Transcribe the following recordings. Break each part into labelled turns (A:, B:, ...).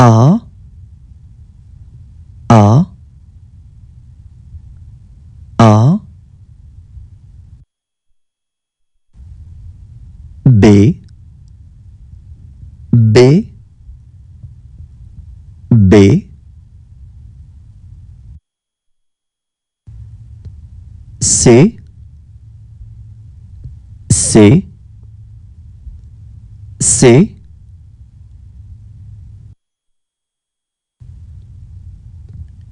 A: A A A B B B C C C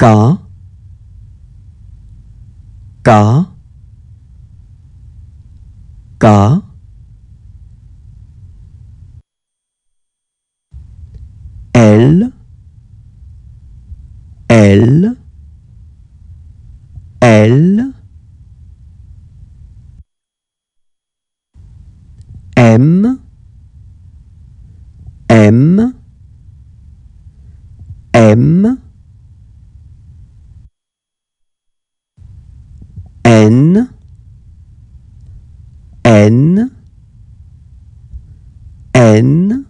A: K K K L. L. L. M. M. M N N N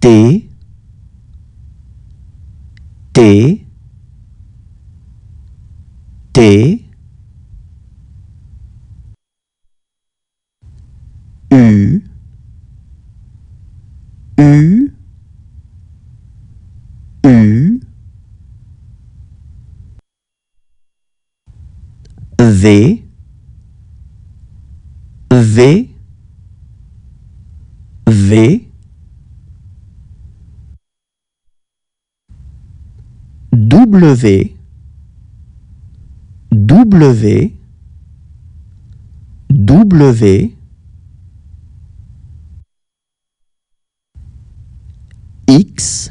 A: T T T. U U U. V V V W W W X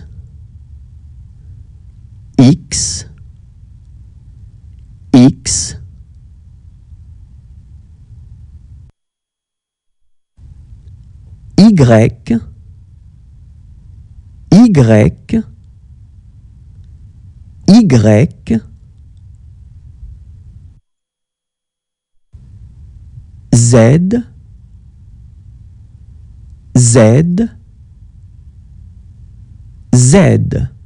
A: X X Y Y Y Z Z Z